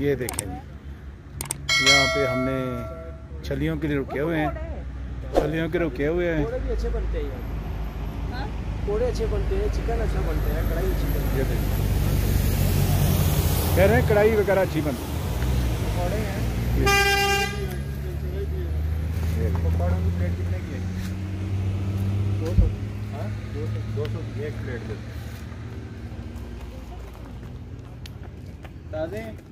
ये देखें। यहाँ पे हमने छलियों के लिए रुके हुए हैं। छलियों के रुके हुए हैं। अच्छे बनते हैं हाँ? कोड़े अच्छे बनते हैं चिकन अच्छा बनते हैं कढ़ाई अच्छी बनती ये देखें। कह रहे हैं कढ़ाई वगैरह अच्छी बनती है। हैं। है? है? हाँ ताज़े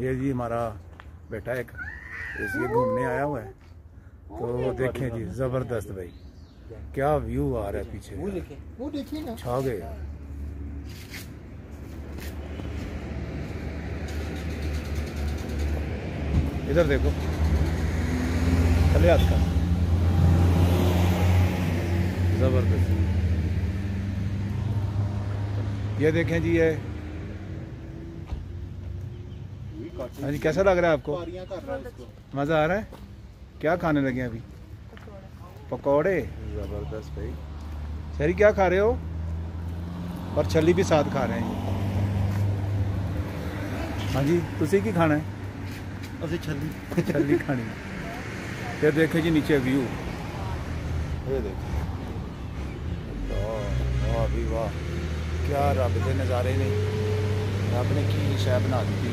ये जी हमारा बेटा एक इसलिए घूमने आया हुआ है। तो देखें जी ज़बरदस्त भाई। क्या व्यू आ रहा है पीछे। वो देखिए ना। छा गए। इधर देखो। थले का। ज़बरदस्त। ये देखें जी ये हाँ जी कैसा लग रहा है आपको? मज़ा आ रहा है? क्या खाने लगे अभी? पकौड़े। ज़बरदस्त भाई। सर क्या खा रहे हो? और छली भी साथ खा रहे हैं। हाँ जी तुम की खाना है? असं छली छली खानी। फिर देखे जी नीचे व्यू ये देखो। वाह क्या रब के नज़ारे ने। रब ने की शह बना दी थी।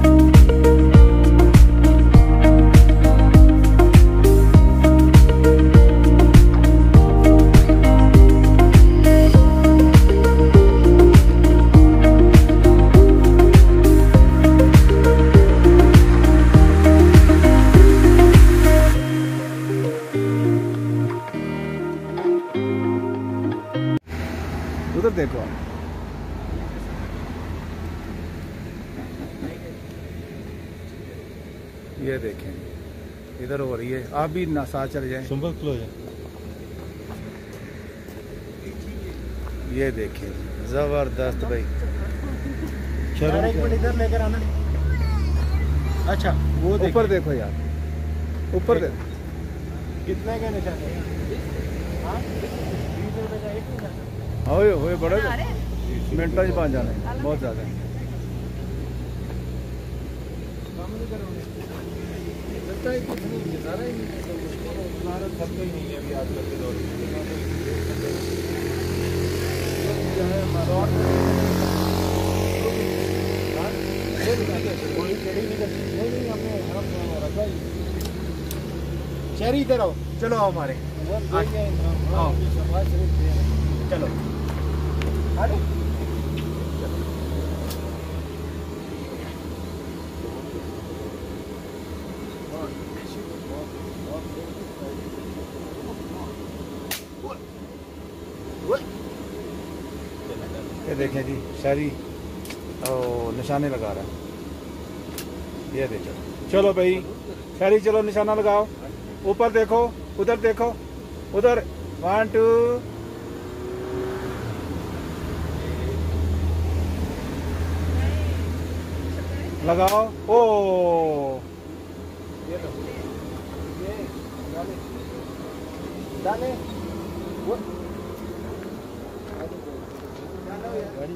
देखो। आप ये देखें। इधर हो रही है। आप भी ना साथ चले जाएँ। ये देखें। ज़बरदस्त भाई। यार एक मिनट इधर लेकर आना। अच्छा वो ऊपर देखो। यार। ऊपर देखो। कितने का निशान है ਚ लगता है कुछ नहीं ही ही नहीं है अभी आजकल के दौर में। रखा ही शहरी इधर आओ। चलो आओ हमारे। आओ। चलो। अरे ये देखें जी ओ, निशाने लगा रहा है। ये देखो। चलो भाई शायरी चलो निशाना लगाओ। ऊपर देखो, उधर देखो, उधर। वन टू लगाओ ओ ये लो ये डाले डाले वो डालो यार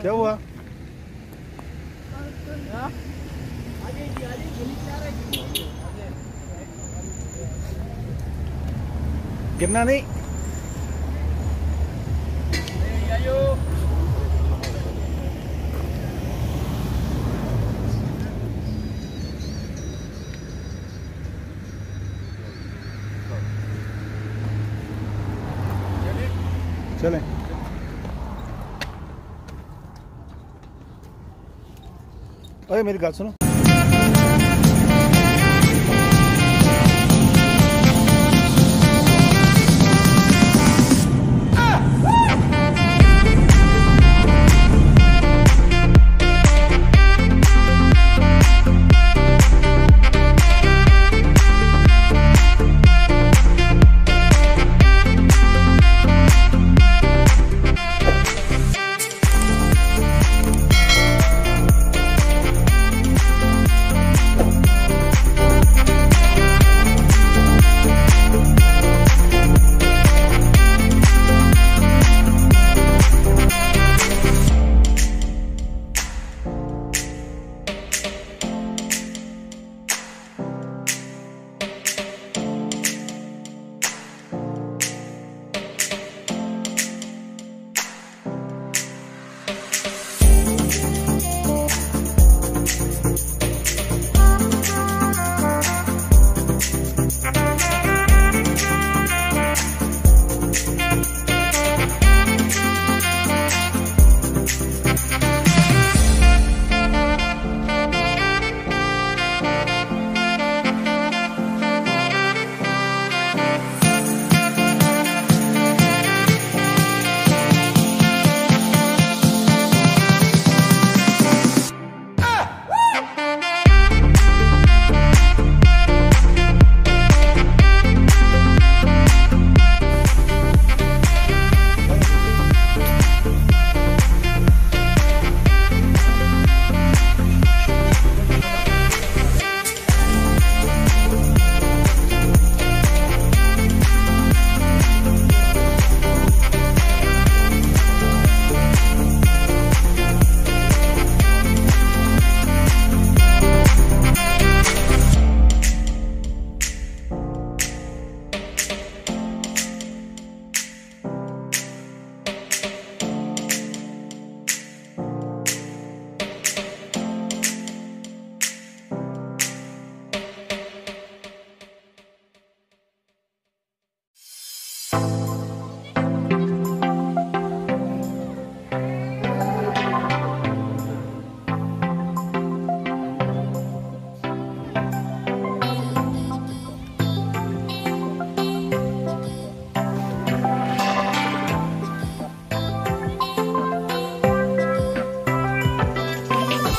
क्या हुआ? गिरना नहीं? चलें। मेरी बात सुनो।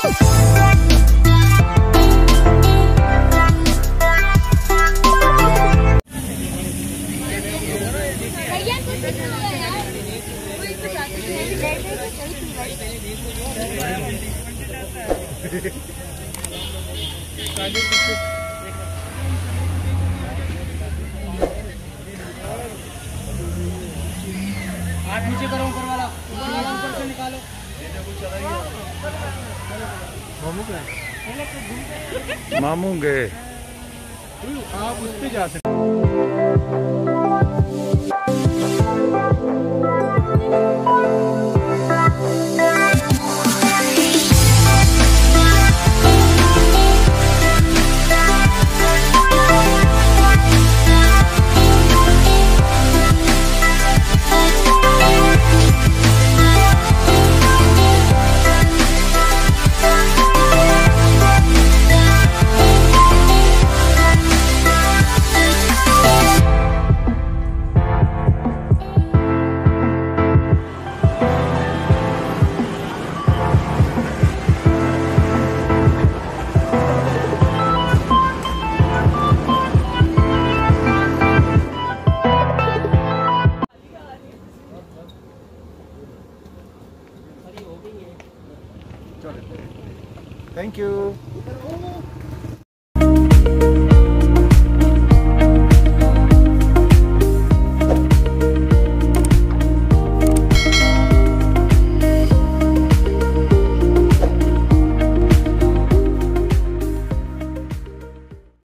Oh, मामू गए आप उस पर जा सकते